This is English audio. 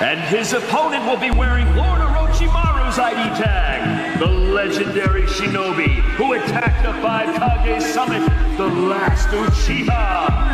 And his opponent will be wearing Lord Orochimaru's ID tag, the legendary shinobi who attacked the Five Kage Summit, the last Uchiha,